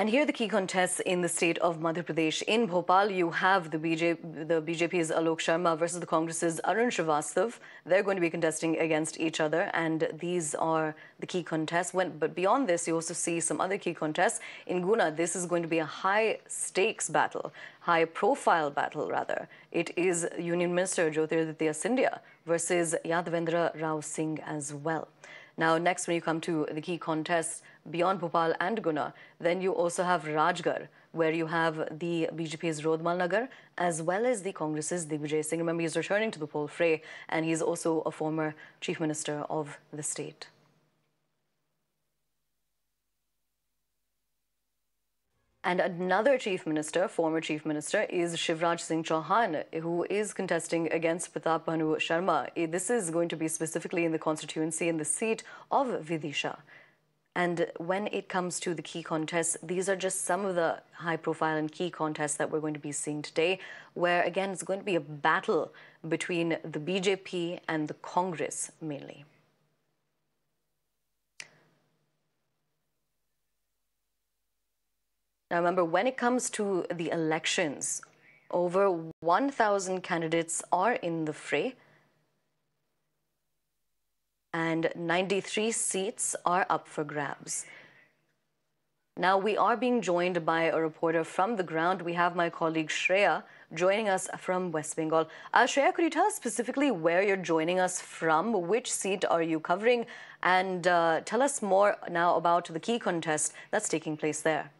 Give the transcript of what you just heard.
And here are the key contests in the state of Madhya Pradesh. In Bhopal, you have the, BJ, the BJP's Alok Sharma versus the Congress's Arun Srivastav. They're going to be contesting against each other, and these are the key contests. When, but beyond this, you also see some other key contests. In Guna, this is going to be a high stakes battle, high profile battle, rather. It is Union Minister Jyotiraditya Scindia versus Yadavendra Rao Singh as well. Now, next, when you come to the key contests beyond Bhopal and Guna, then you also have Rajgarh, where you have the BJP's Rodmal Nagar, as well as the Congress's Digvijay Singh. Remember, he's returning to the poll fray, and he's also a former chief minister of the state. And another chief minister, former chief minister, is Shivraj Singh Chauhan, who is contesting against Pratap Bhanu Sharma. Eh, this is going to be specifically in the constituency in the seat of Vidisha. And when it comes to the key contests, these are just some of the high profile and key contests that we're going to be seeing today, where again, it's going to be a battle between the BJP and the Congress mainly. Now, remember, when it comes to the elections, over 1,000 candidates are in the fray, and 93 seats are up for grabs. Now, we are being joined by a reporter from the ground. We have my colleague Shreya joining us from West Bengal. Uh, Shreya, could you tell us specifically where you're joining us from? Which seat are you covering? And uh, tell us more now about the key contest that's taking place there.